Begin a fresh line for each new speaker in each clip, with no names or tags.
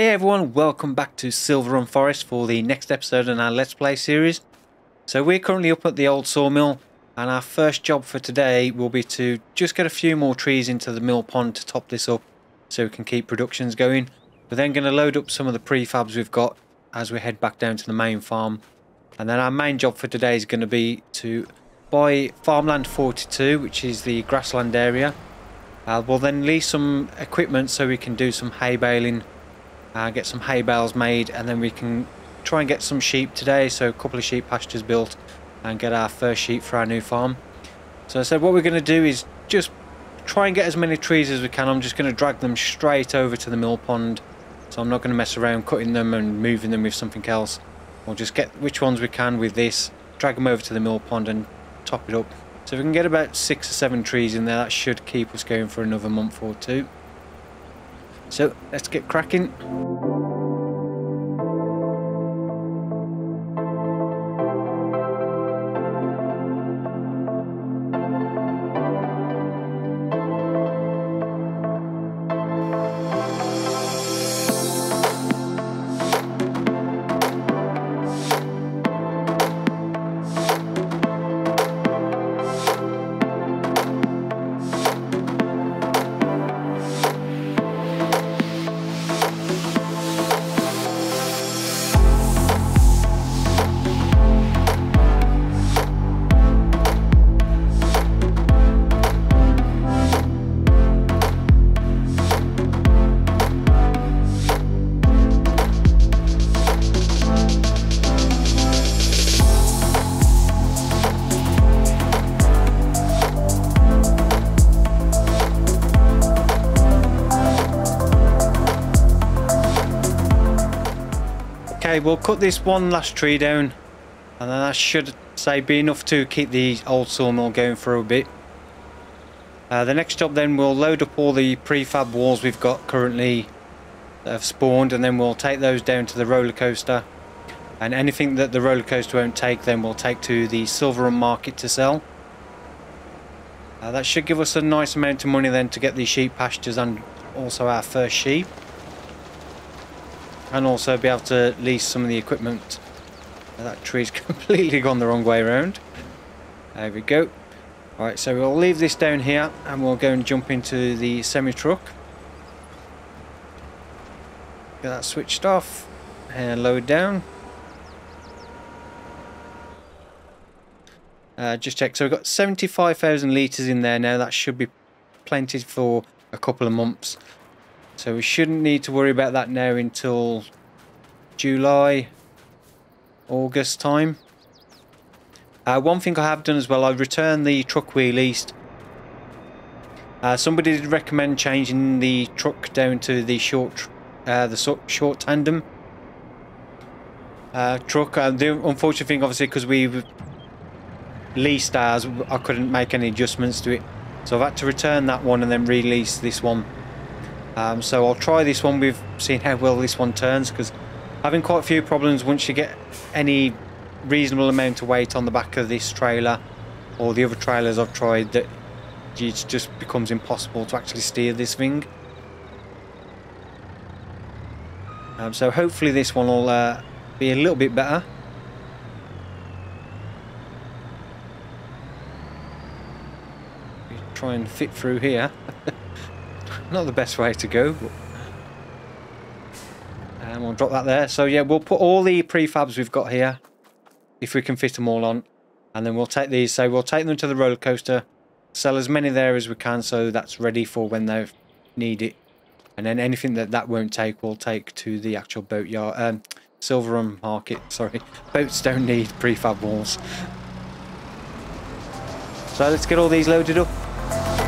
Hey everyone, welcome back to Silverrun Forest for the next episode in our Let's Play series. So we're currently up at the old sawmill and our first job for today will be to just get a few more trees into the mill pond to top this up so we can keep productions going. We're then going to load up some of the prefabs we've got as we head back down to the main farm. And then our main job for today is going to be to buy farmland 42 which is the grassland area. Uh, we'll then lease some equipment so we can do some hay baling uh, get some hay bales made and then we can try and get some sheep today. So a couple of sheep pastures built and get our first sheep for our new farm. So I said what we're going to do is just try and get as many trees as we can. I'm just going to drag them straight over to the mill pond. So I'm not going to mess around cutting them and moving them with something else. We'll just get which ones we can with this drag them over to the mill pond and top it up. So if we can get about six or seven trees in there that should keep us going for another month or two so let's get cracking. Okay, we'll cut this one last tree down and then that should say be enough to keep the old sawmill going for a bit. Uh, the next job then we'll load up all the prefab walls we've got currently that have spawned and then we'll take those down to the roller coaster and anything that the roller coaster won't take then we'll take to the Silverrun market to sell. Uh, that should give us a nice amount of money then to get these sheep pastures and also our first sheep and also be able to lease some of the equipment. That tree's completely gone the wrong way around. There we go. Alright, so we'll leave this down here and we'll go and jump into the semi-truck. Get that switched off and load down. Uh, just check, so we've got 75,000 litres in there now, that should be plenty for a couple of months. So we shouldn't need to worry about that now until July, August time. Uh, one thing I have done as well, I've returned the truck we leased. Uh, somebody did recommend changing the truck down to the short, uh, the short tandem uh, truck. Uh, the unfortunate thing, obviously, because we leased ours, I couldn't make any adjustments to it. So I've had to return that one and then release this one. Um, so I'll try this one We've seen how well this one turns because having quite a few problems once you get any reasonable amount of weight on the back of this trailer or the other trailers I've tried that it just becomes impossible to actually steer this thing. Um, so hopefully this one will uh, be a little bit better. Try and fit through here. Not the best way to go. But... And we'll drop that there. So yeah, we'll put all the prefabs we've got here, if we can fit them all on. And then we'll take these, so we'll take them to the roller coaster, sell as many there as we can so that's ready for when they need it. And then anything that that won't take, we'll take to the actual boat yard, um, Silverrun market, sorry. Boats don't need prefab walls. So let's get all these loaded up.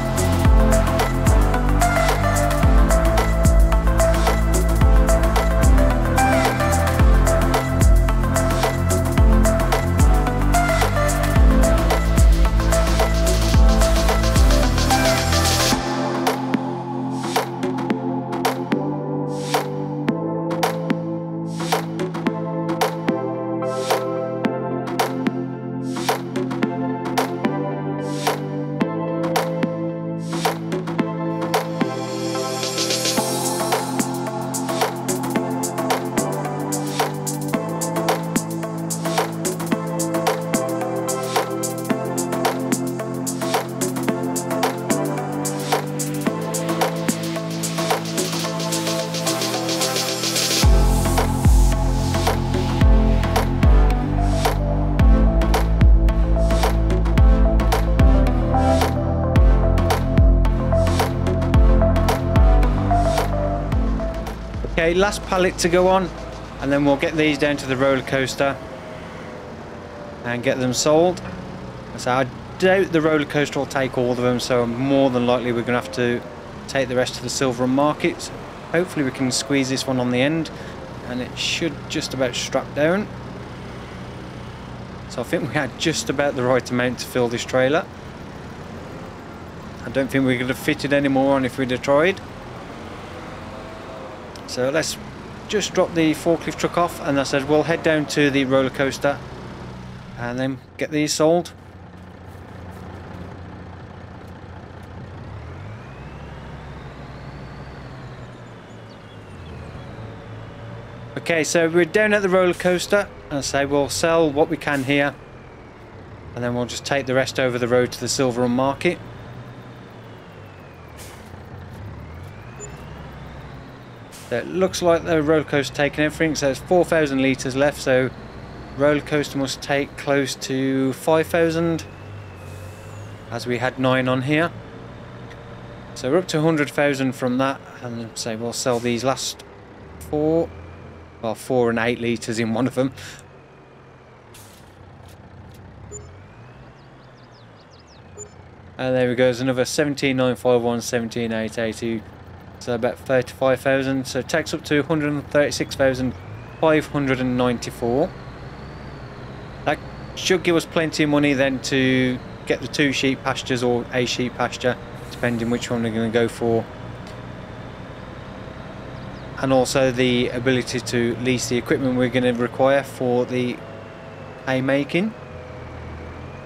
Okay, last pallet to go on, and then we'll get these down to the roller coaster and get them sold. So I doubt the roller coaster will take all of them, so more than likely we're going to have to take the rest to the silver markets. Hopefully we can squeeze this one on the end, and it should just about strap down. So I think we had just about the right amount to fill this trailer. I don't think we could have fitted any more on if we'd have tried. So let's just drop the forklift truck off and I said we'll head down to the roller coaster and then get these sold. Okay, so we're down at the roller coaster and I say we'll sell what we can here and then we'll just take the rest over the road to the Silverrun Market. So it looks like the roller coaster taking everything, so it's 4,000 litres left, so roller coaster must take close to 5,000 as we had 9 on here. So we're up to 100,000 from that and say we'll sell these last 4, well 4 and 8 litres in one of them. And there we go, there's another 17951, 17882. So about 35,000. So it takes up to 136,594. That should give us plenty of money then to get the two sheep pastures or a sheep pasture, depending which one we're going to go for. And also the ability to lease the equipment we're going to require for the hay making.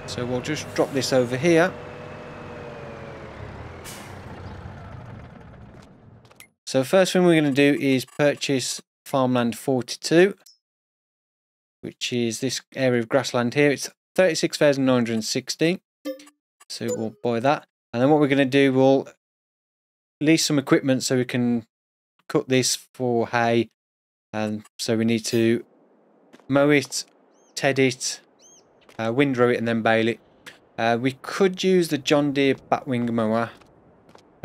So we'll just drop this over here. So first thing we're going to do is purchase farmland 42, which is this area of grassland here. It's 36,960. So we'll buy that. And then what we're going to do, we'll lease some equipment so we can cut this for hay. And so we need to mow it, ted it, uh, windrow it and then bale it. Uh, we could use the John Deere Batwing mower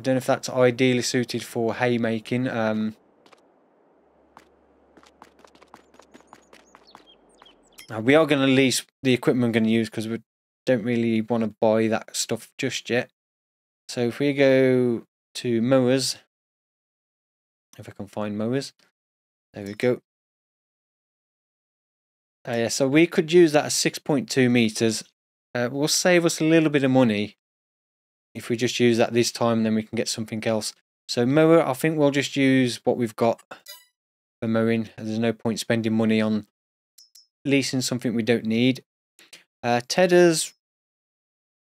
I don't know if that's ideally suited for haymaking. Um, we are going to lease the equipment we're going to use because we don't really want to buy that stuff just yet. So if we go to mowers, if I can find mowers, there we go. Uh, yeah, so we could use that at 6.2 meters. Uh, will save us a little bit of money if we just use that this time, then we can get something else. So mower, I think we'll just use what we've got for mowing. There's no point spending money on leasing something we don't need. Uh, tedders,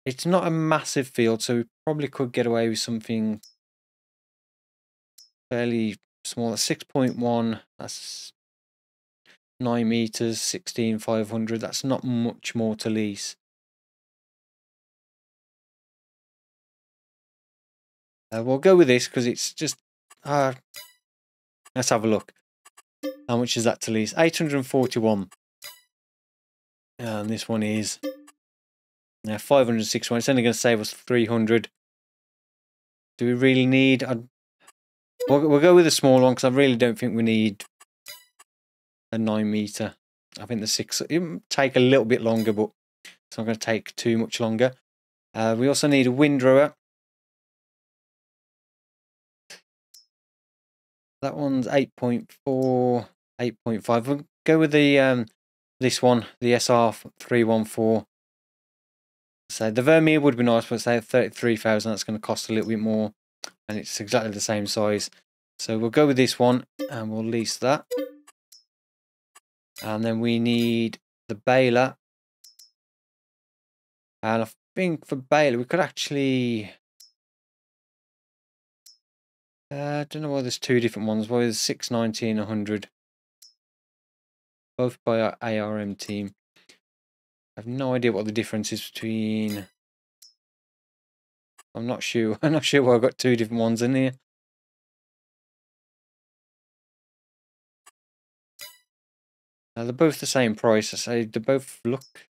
it's not a massive field, so we probably could get away with something fairly small. 6.1, that's 9 meters, 16,500. That's not much more to lease. Uh, we'll go with this because it's just... Uh, let's have a look. How much is that to lease? 841. And this one is... Yeah, 561. It's only going to save us 300. Do we really need... i we'll, we'll go with a small one because I really don't think we need a 9 meter. I think the 6... It take a little bit longer, but it's not going to take too much longer. Uh, we also need a windrower. That one's 8.4, 8.5. We'll go with the um, this one, the SR314. So the Vermeer would be nice, but say 33,000, that's going to cost a little bit more. And it's exactly the same size. So we'll go with this one and we'll lease that. And then we need the baler. And I think for baler, we could actually uh, I don't know why there's two different ones. Why there's 690 and 100. Both by our ARM team. I have no idea what the difference is between... I'm not sure. I'm not sure why I've got two different ones in here. Uh, they're both the same price. I say they both look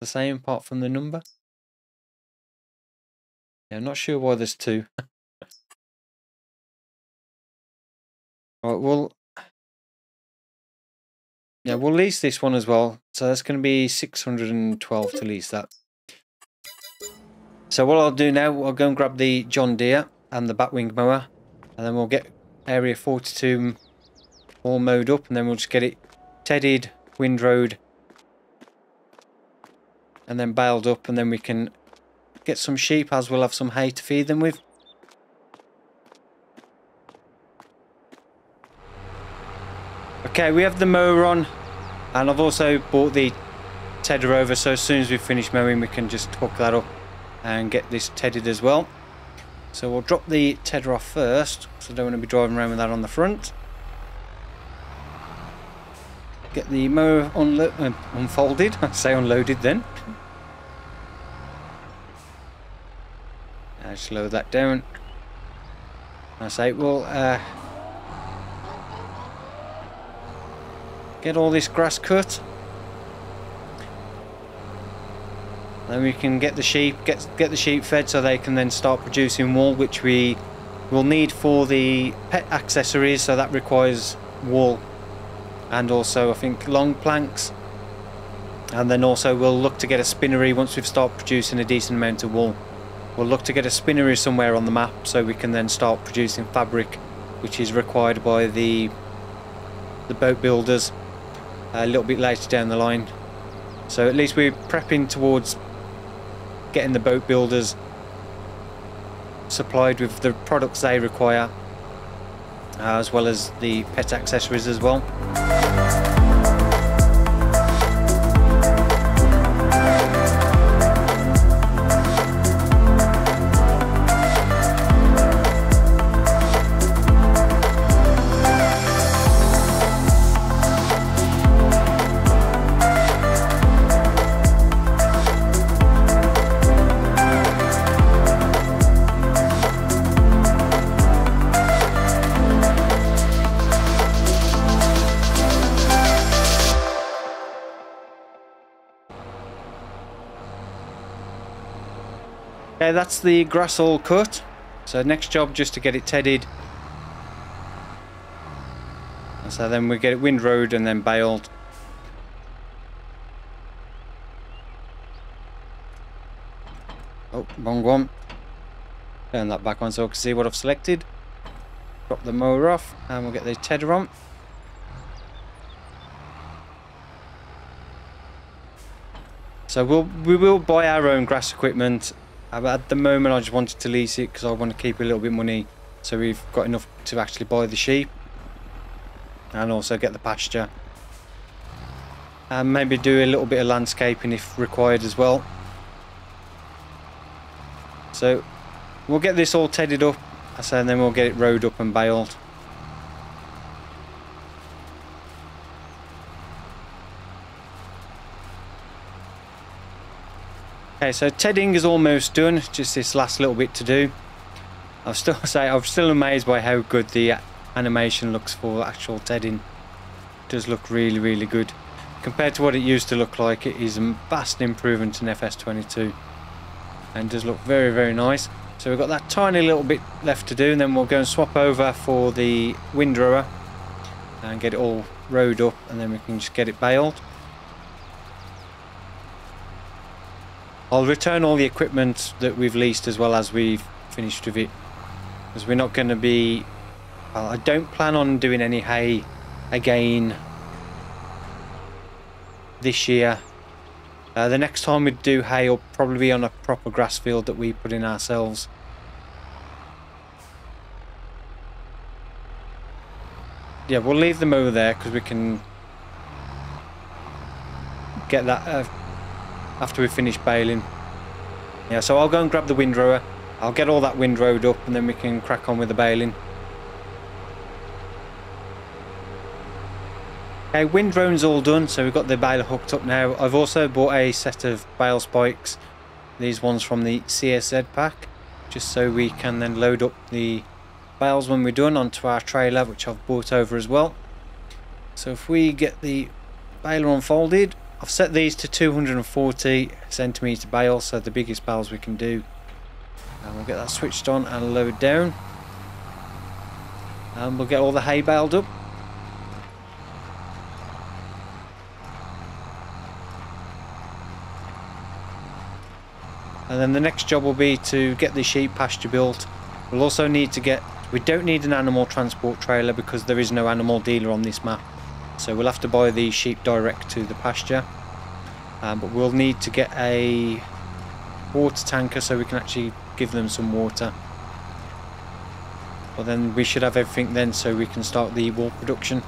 the same apart from the number. Yeah, I'm not sure why there's two. Right, well, yeah, we'll lease this one as well. So that's going to be 612 to lease that. So what I'll do now, I'll go and grab the John Deere and the Batwing mower. And then we'll get Area 42 all mowed up. And then we'll just get it tedded, windrowed. And then baled up. And then we can get some sheep as we'll have some hay to feed them with. Okay, we have the mower on, and I've also bought the tedder over, so as soon as we finish mowing, we can just hook that up and get this tedded as well. So we'll drop the tedder off first, because I don't want to be driving around with that on the front. Get the mower uh, unfolded, I say unloaded then. Slow that down. I say, well, uh, get all this grass cut. Then we can get the sheep get get the sheep fed so they can then start producing wool which we will need for the pet accessories. So that requires wool and also I think long planks. And then also we'll look to get a spinnery once we've started producing a decent amount of wool. We'll look to get a spinnery somewhere on the map so we can then start producing fabric which is required by the the boat builders a little bit later down the line. So at least we're prepping towards getting the boat builders supplied with the products they require uh, as well as the pet accessories as well. Okay, that's the grass all cut. So next job just to get it tedded. So then we get it windrowed and then baled. Oh, wrong one. Turn that back on so I can see what I've selected. Drop the mower off and we'll get the tedder on. So we'll, we will buy our own grass equipment at the moment I just wanted to lease it because I want to keep a little bit money so we've got enough to actually buy the sheep and also get the pasture. And maybe do a little bit of landscaping if required as well. So we'll get this all tedded up I say and then we'll get it rowed up and baled Okay, so tedding is almost done, just this last little bit to do. I'll still say I'm still amazed by how good the animation looks for actual tedding. It does look really, really good. Compared to what it used to look like, it is a vast improvement in FS22. And does look very, very nice. So we've got that tiny little bit left to do, and then we'll go and swap over for the windrower and get it all rowed up, and then we can just get it baled. I'll return all the equipment that we've leased as well as we've finished with it. Because we're not going to be... Well, I don't plan on doing any hay again this year. Uh, the next time we do hay will probably be on a proper grass field that we put in ourselves. Yeah, we'll leave them over there because we can get that uh, after we finish baling. Yeah, so I'll go and grab the windrower. I'll get all that windrowed up and then we can crack on with the baling. Okay, windrow's all done, so we've got the baler hooked up now. I've also bought a set of bale spikes, these ones from the CSZ pack, just so we can then load up the bales when we're done onto our trailer, which I've bought over as well. So if we get the baler unfolded, I've set these to 240 centimeter bales, so the biggest bales we can do. And we'll get that switched on and load down. And we'll get all the hay baled up. And then the next job will be to get the sheep pasture built. We'll also need to get... We don't need an animal transport trailer because there is no animal dealer on this map. So we'll have to buy the sheep direct to the pasture. Um, but we'll need to get a water tanker so we can actually give them some water. Well then we should have everything then so we can start the wool production.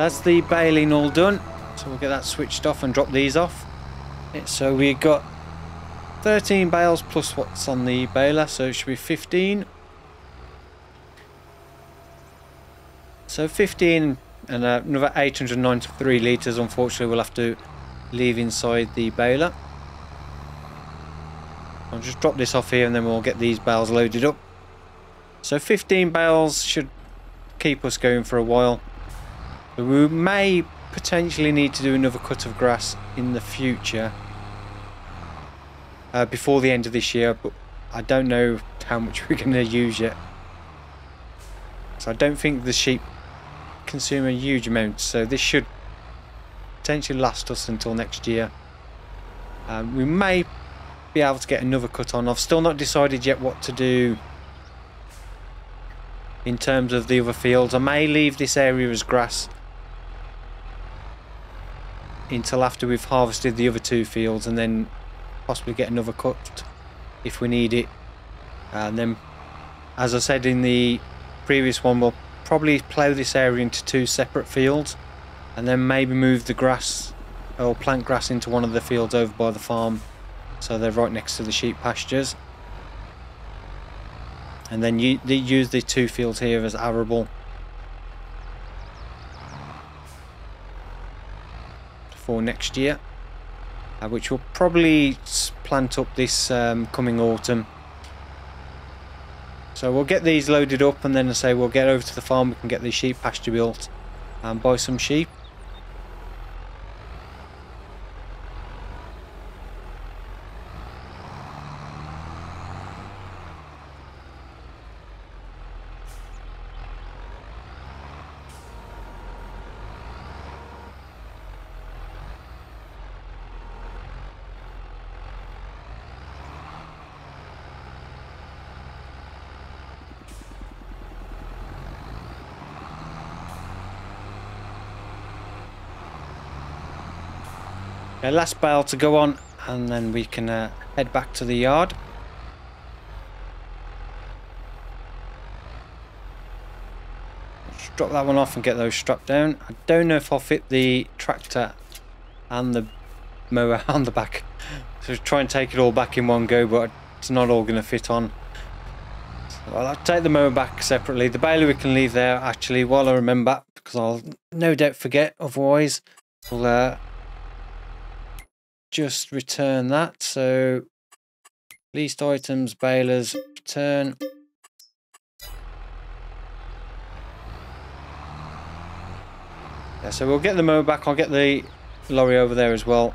That's the baling all done. So we'll get that switched off and drop these off. So we've got 13 bales plus what's on the baler, so it should be 15. So 15 and uh, another 893 litres unfortunately we'll have to leave inside the baler. I'll just drop this off here and then we'll get these bales loaded up. So 15 bales should keep us going for a while. We may potentially need to do another cut of grass in the future. Uh, before the end of this year, but I don't know how much we're going to use yet. So I don't think the sheep consume a huge amount, so this should potentially last us until next year. Um, we may be able to get another cut on. I've still not decided yet what to do in terms of the other fields. I may leave this area as grass until after we've harvested the other two fields and then possibly get another cut if we need it. And then as I said in the previous one we'll probably plough this area into two separate fields and then maybe move the grass or plant grass into one of the fields over by the farm. So they're right next to the sheep pastures. And then you, use the two fields here as arable for next year uh, which we'll probably plant up this um, coming autumn. So we'll get these loaded up and then I say we'll get over to the farm we can get the sheep pasture built and buy some sheep Okay, last bale to go on and then we can uh, head back to the yard. Drop that one off and get those strapped down. I don't know if I'll fit the tractor and the mower on the back. So try and take it all back in one go, but it's not all going to fit on. So I'll take the mower back separately. The baler we can leave there actually while I remember, because I'll no doubt forget otherwise. We'll uh, just return that. So least items, balers, return. Yeah, so we'll get the mower back. I'll get the lorry over there as well.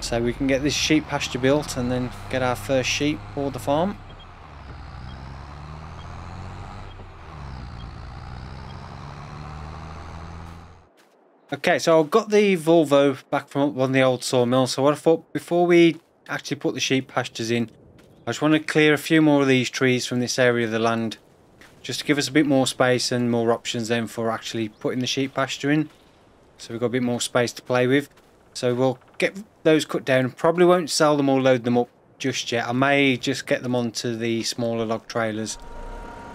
So we can get this sheep pasture built and then get our first sheep for the farm. Okay, so I've got the Volvo back from on the old sawmill. So what I thought, before we actually put the sheep pastures in, I just want to clear a few more of these trees from this area of the land. Just to give us a bit more space and more options then for actually putting the sheep pasture in. So we've got a bit more space to play with. So we'll get those cut down. Probably won't sell them or load them up just yet. I may just get them onto the smaller log trailers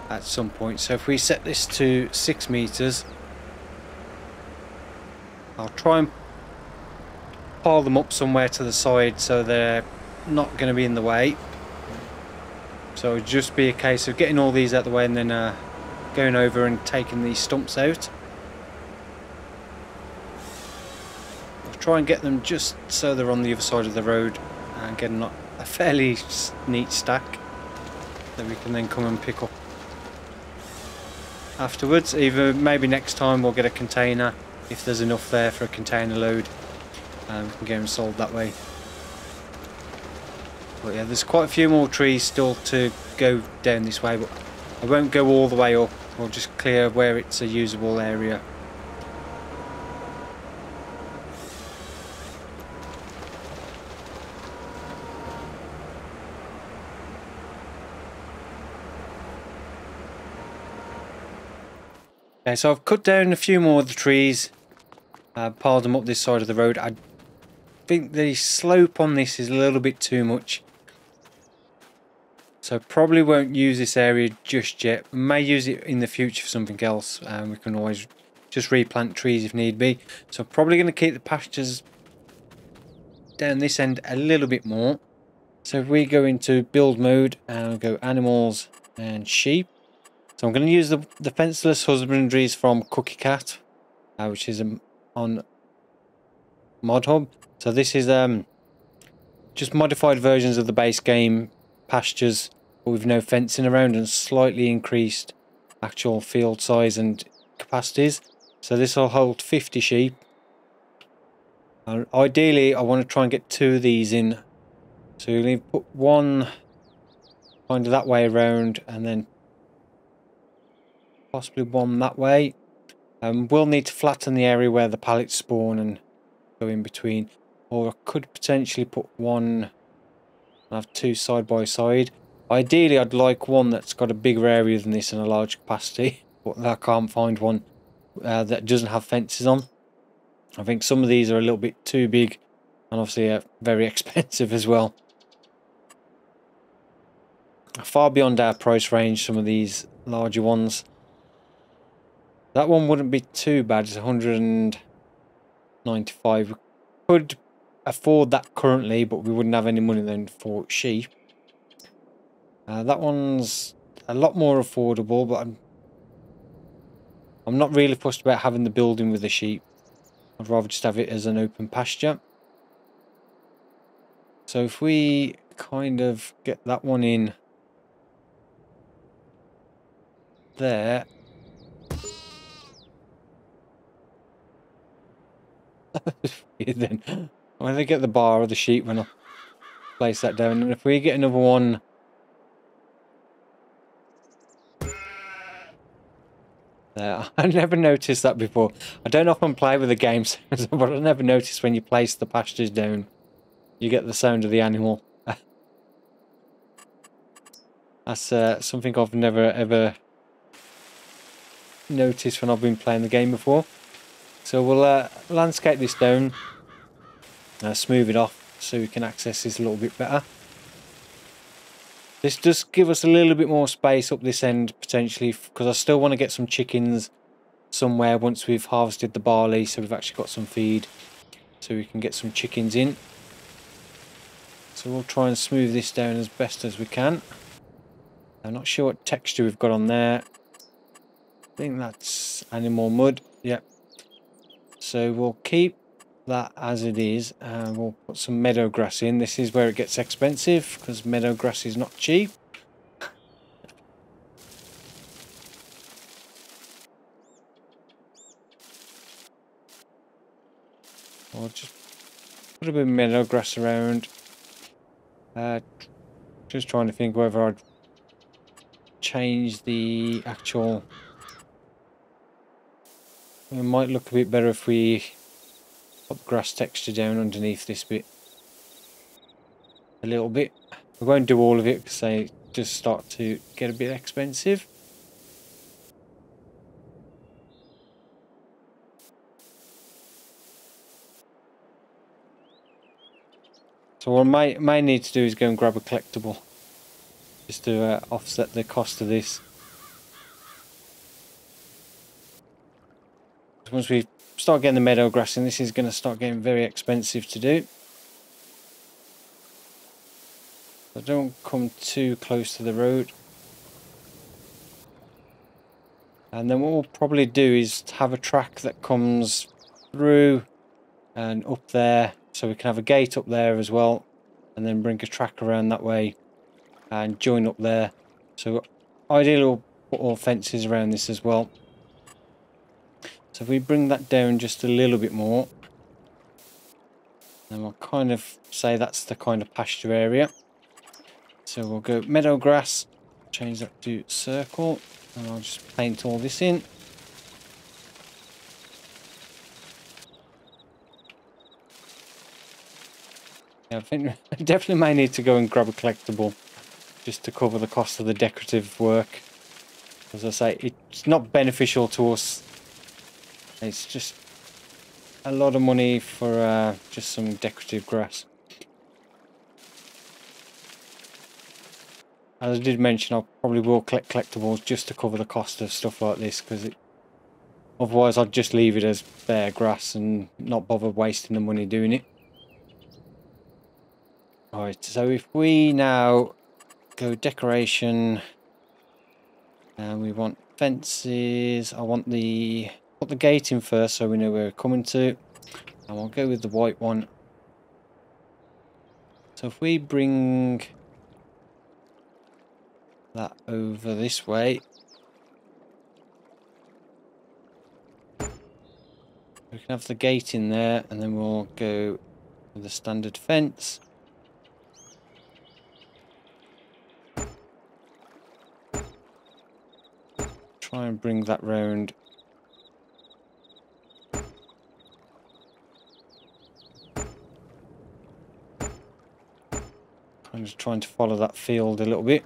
at some point. So if we set this to 6 metres I'll try and pile them up somewhere to the side so they're not going to be in the way. So it'll just be a case of getting all these out of the way and then uh, going over and taking these stumps out. I'll try and get them just so they're on the other side of the road and get a fairly neat stack that we can then come and pick up afterwards. Either maybe next time we'll get a container if there's enough there for a container load and we can get them sold that way. But yeah, there's quite a few more trees still to go down this way, but I won't go all the way up. I'll just clear where it's a usable area. Okay, so I've cut down a few more of the trees, uh, piled them up this side of the road. I think the slope on this is a little bit too much. So probably won't use this area just yet. May use it in the future for something else. Um, we can always just replant trees if need be. So probably going to keep the pastures down this end a little bit more. So if we go into build mode and go animals and sheep. So I'm going to use the, the fenceless husbandries from Cookie Cat, uh, which is um, on Mod Hub. So this is um, just modified versions of the base game pastures with no fencing around and slightly increased actual field size and capacities. So this will hold 50 sheep. Uh, ideally, I want to try and get two of these in. So you to put one kind of that way around and then possibly one that way. Um, we'll need to flatten the area where the pallets spawn and go in between. Or I could potentially put one and have two side by side. Ideally, I'd like one that's got a bigger area than this and a large capacity. But I can't find one uh, that doesn't have fences on. I think some of these are a little bit too big and obviously uh, very expensive as well. Far beyond our price range, some of these larger ones. That one wouldn't be too bad, it's 195. We could afford that currently, but we wouldn't have any money then for sheep. Uh, that one's a lot more affordable, but I'm I'm not really fussed about having the building with the sheep. I'd rather just have it as an open pasture. So if we kind of get that one in there then when they get the bar or the sheep when I place that down and if we get another one. There I never noticed that before. I don't often play with the games but I never noticed when you place the pastures down you get the sound of the animal. That's uh, something I've never ever noticed when I've been playing the game before so we'll uh, landscape this down, uh, smooth it off so we can access this a little bit better. This does give us a little bit more space up this end potentially because I still want to get some chickens somewhere once we've harvested the barley so we've actually got some feed so we can get some chickens in. So we'll try and smooth this down as best as we can. I'm not sure what texture we've got on there. I think that's animal mud. Yep, so we'll keep that as it is and we'll put some meadow grass in. This is where it gets expensive because meadow grass is not cheap. I'll just put a bit of meadow grass around. Uh, just trying to think whether I'd change the actual it might look a bit better if we put grass texture down underneath this bit a little bit. We won't do all of it because they just start to get a bit expensive. So what I might need to do is go and grab a collectible just to uh, offset the cost of this. Once we start getting the meadow grass in, this is going to start getting very expensive to do. So don't come too close to the road. And then what we'll probably do is have a track that comes through and up there. So we can have a gate up there as well. And then bring a track around that way and join up there. So ideally we'll put all fences around this as well. So if we bring that down just a little bit more, then we'll kind of say that's the kind of pasture area. So we'll go meadow grass, change that to circle, and I'll just paint all this in. Yeah, I think I definitely may need to go and grab a collectible just to cover the cost of the decorative work. As I say, it's not beneficial to us. It's just a lot of money for uh, just some decorative grass. As I did mention, I probably will collect collectibles just to cover the cost of stuff like this because otherwise I'd just leave it as bare grass and not bother wasting the money doing it. Right, so if we now go decoration and we want fences, I want the put the gate in first so we know where we're coming to and we'll go with the white one. So if we bring that over this way. We can have the gate in there and then we'll go with the standard fence. Try and bring that round I'm just trying to follow that field a little bit.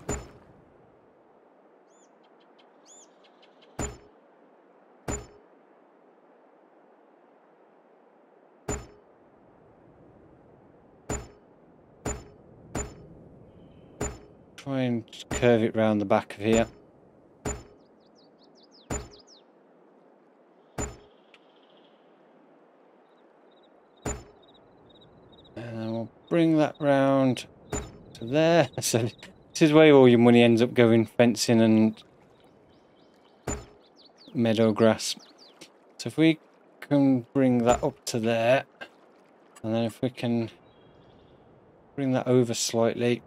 try and curve it round the back of here. Bring that round to there. So this is where all your money ends up going, fencing and meadow grass. So if we can bring that up to there, and then if we can bring that over slightly,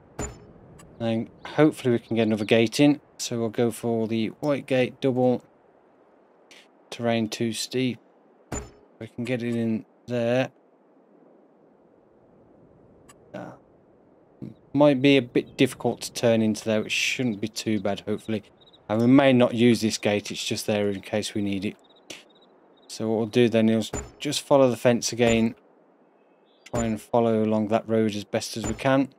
then hopefully we can get another gate in. So we'll go for the white gate double. Terrain too steep. We can get it in there. Uh, might be a bit difficult to turn into there, which shouldn't be too bad, hopefully. And we may not use this gate, it's just there in case we need it. So what we'll do then is just follow the fence again. Try and follow along that road as best as we can.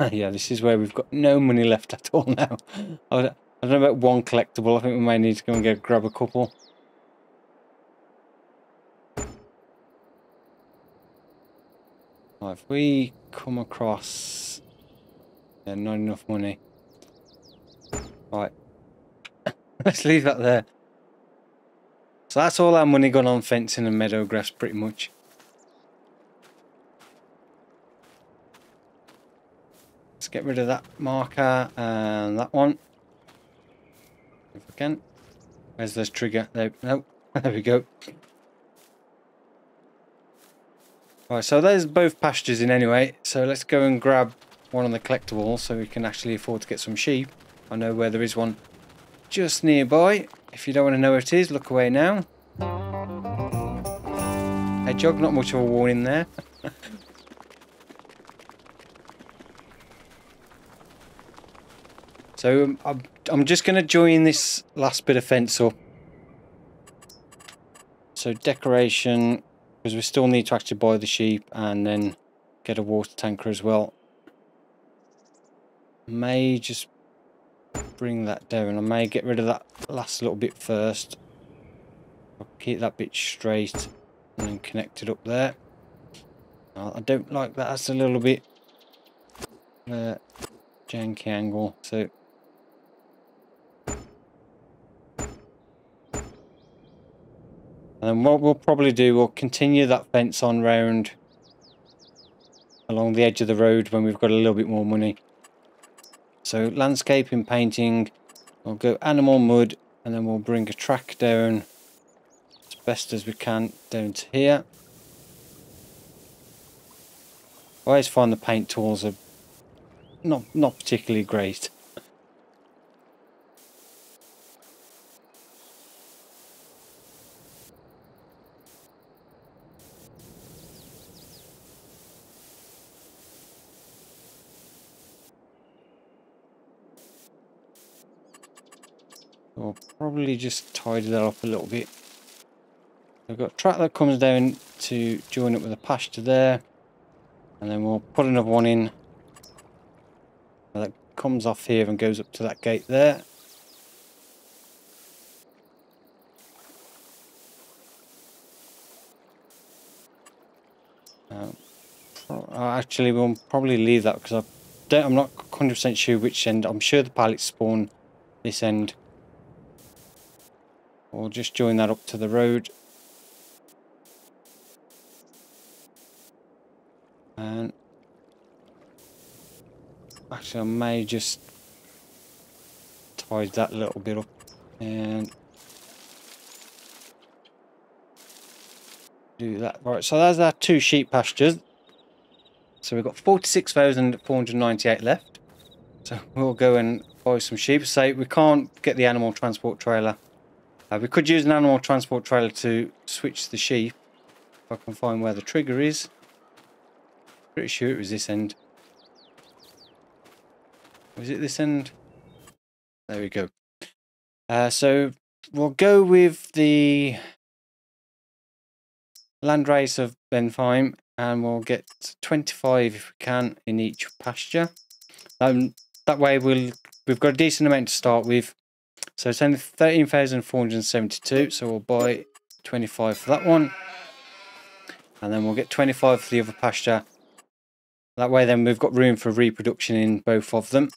yeah, this is where we've got no money left at all now. I don't know about one collectible. I think we may need to go and get grab a couple. If we come across... Yeah, not enough money. Right. Let's leave that there. So that's all our money gone on fencing and meadow grass pretty much. Let's get rid of that marker and that one. If we can. Where's this trigger? There, no, there we go. Right, so there's both pastures in anyway. So let's go and grab one on the collectibles so we can actually afford to get some sheep. I know where there is one just nearby. If you don't want to know where it is, look away now. Hedgehog, not much of a warning there. So um, I'm, I'm just going to join this last bit of fence up. So decoration, because we still need to actually buy the sheep and then get a water tanker as well. May just bring that down. I may get rid of that last little bit first. I'll keep that bit straight and then connect it up there. I don't like that. That's a little bit uh, janky angle. So And then what we'll probably do, we'll continue that fence on round along the edge of the road when we've got a little bit more money. So landscaping, painting, we'll go animal mud and then we'll bring a track down as best as we can down to here. I always find the paint tools are not, not particularly great. I'll probably just tidy that up a little bit. We've got track that comes down to join up with a pasture there. And then we'll put another one in. That comes off here and goes up to that gate there. Um, actually, we'll probably leave that because I I'm not 100% sure which end. I'm sure the pallets spawn this end. We'll just join that up to the road. And actually I may just tie that little bit up and do that. Right, so there's our two sheep pastures. So we've got 46,498 left. So we'll go and buy some sheep. Say we can't get the animal transport trailer uh, we could use an animal transport trailer to switch the sheep. If I can find where the trigger is. Pretty sure it was this end. Was it this end? There we go. Uh, so we'll go with the landrace of Bentheim and we'll get 25 if we can in each pasture. Um, that way we'll we've got a decent amount to start with so it's only 13,472. So we'll buy 25 for that one. And then we'll get 25 for the other pasture. That way then we've got room for reproduction in both of them.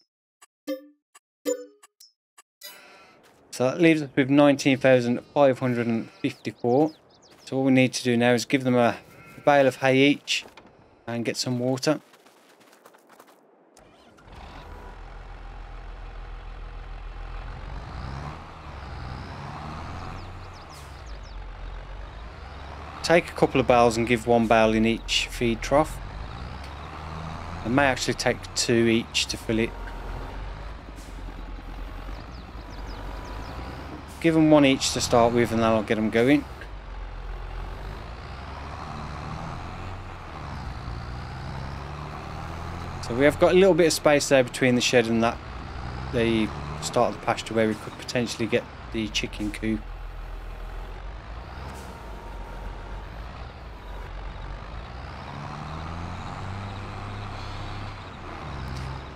So that leaves us with 19,554. So all we need to do now is give them a bale of hay each and get some water. Take a couple of bales and give one bale in each feed trough. I may actually take two each to fill it. Give them one each to start with and that'll get them going. So we have got a little bit of space there between the shed and that the start of the pasture where we could potentially get the chicken coop.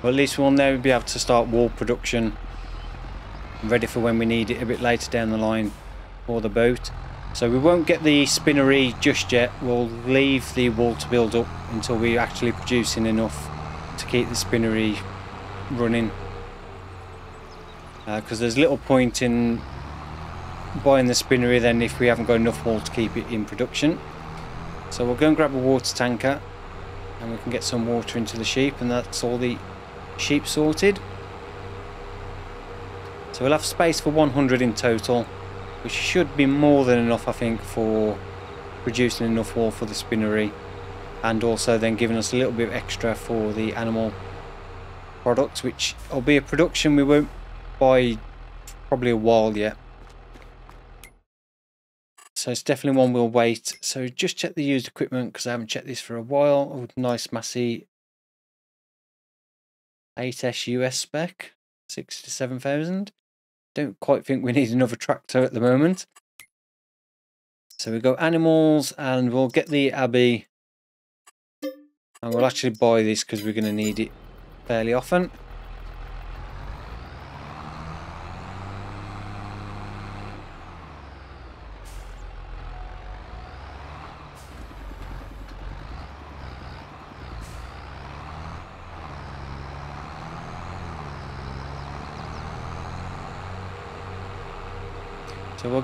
Well, at least we'll now be able to start wool production ready for when we need it a bit later down the line for the boat. So we won't get the spinnery just yet. We'll leave the wool to build up until we're actually producing enough to keep the spinnery running. Because uh, there's little point in buying the spinnery then if we haven't got enough wool to keep it in production. So we'll go and grab a water tanker and we can get some water into the sheep and that's all the sheep sorted. So we'll have space for 100 in total, which should be more than enough I think for producing enough wool for the spinnery and also then giving us a little bit extra for the animal products which will be a production we won't buy probably a while yet. So it's definitely one we'll wait. So just check the used equipment because I haven't checked this for a while. Oh, nice Massey 8S US spec, 67,000. Don't quite think we need another tractor at the moment. So we go animals and we'll get the Abbey. And we'll actually buy this because we're going to need it fairly often.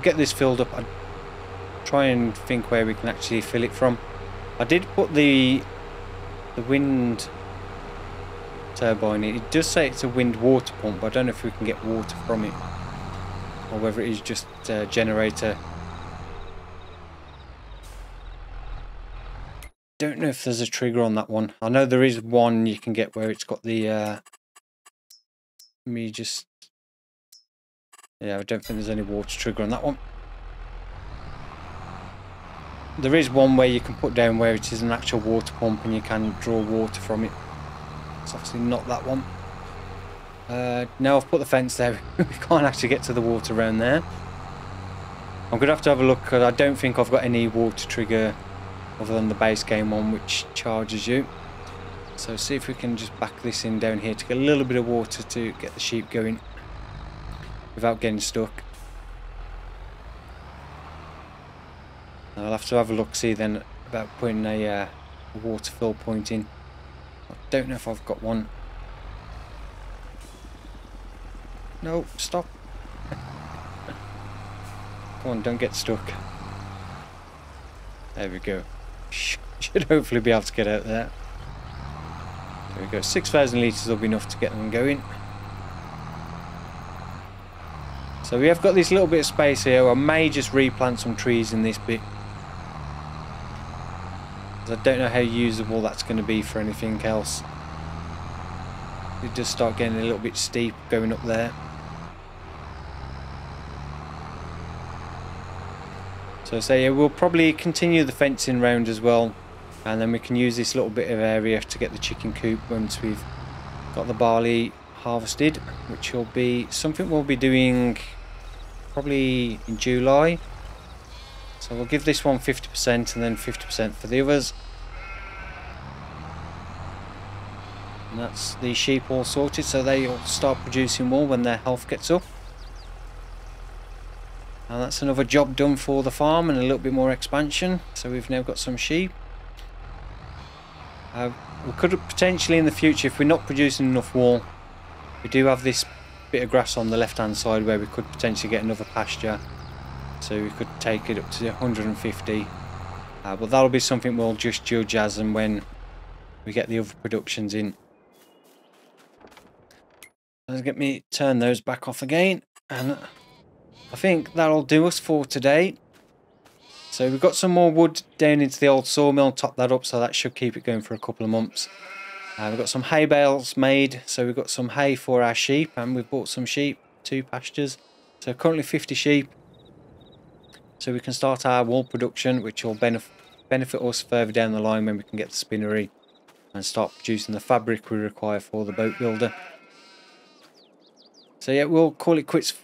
Get this filled up. I try and think where we can actually fill it from. I did put the the wind turbine in. It does say it's a wind water pump, but I don't know if we can get water from it. Or whether it is just a generator. Don't know if there's a trigger on that one. I know there is one you can get where it's got the... Uh, me just... Yeah, I don't think there's any water trigger on that one. There is one where you can put down where it is an actual water pump and you can draw water from it. It's obviously not that one. Uh, now I've put the fence there, we can't actually get to the water around there. I'm going to have to have a look because I don't think I've got any water trigger other than the base game one which charges you. So see if we can just back this in down here to get a little bit of water to get the sheep going without getting stuck. I'll have to have a look see then about putting a uh, water fill point in. I don't know if I've got one. No, stop. Come on, don't get stuck. There we go. Should hopefully be able to get out there. There we go. 6,000 litres will be enough to get them going. So we have got this little bit of space here. I may just replant some trees in this bit. I don't know how usable that's going to be for anything else. It just start getting a little bit steep going up there. So say yeah, we'll probably continue the fencing round as well and then we can use this little bit of area to get the chicken coop once we've got the barley harvested which will be something we'll be doing probably in July so we'll give this one 50% and then 50% for the others. And that's the sheep all sorted so they all start producing more when their health gets up. And that's another job done for the farm and a little bit more expansion. So we've now got some sheep. Uh, we could potentially in the future, if we're not producing enough wool, we do have this bit of grass on the left hand side where we could potentially get another pasture. So we could take it up to 150 uh, but that'll be something we'll just judge as and when we get the other productions in. Let's get me turn those back off again. And I think that'll do us for today. So we've got some more wood down into the old sawmill top that up so that should keep it going for a couple of months uh, we've got some hay bales made so we've got some hay for our sheep and we've bought some sheep two pastures so currently 50 sheep so we can start our wool production, which will benef benefit us further down the line when we can get the spinnery and start producing the fabric we require for the boat builder. So yeah, we'll call it quits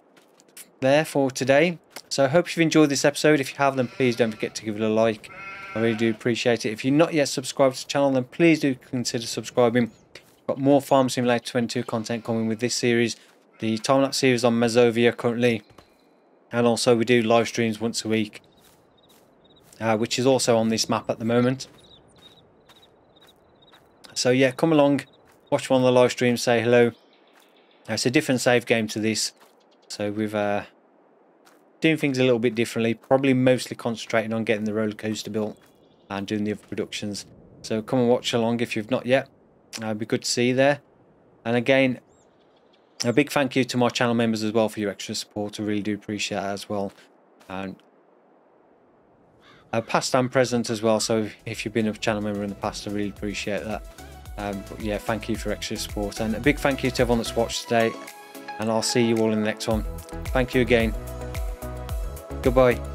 there for today. So I hope you've enjoyed this episode. If you have, then please don't forget to give it a like. I really do appreciate it. If you're not yet subscribed to the channel, then please do consider subscribing. We've got more Farm Simulator 22 content coming with this series. The time-lapse series on Mazovia currently and also we do live streams once a week uh, which is also on this map at the moment so yeah come along watch one of the live streams say hello uh, it's a different save game to this so we've uh, doing things a little bit differently probably mostly concentrating on getting the roller coaster built and doing the other productions so come and watch along if you've not yet it'd be good to see you there and again a big thank you to my channel members as well for your extra support. I really do appreciate that as well. And uh, past and present as well. So if you've been a channel member in the past, I really appreciate that. Um, but yeah, thank you for extra support. And a big thank you to everyone that's watched today. And I'll see you all in the next one. Thank you again. Goodbye.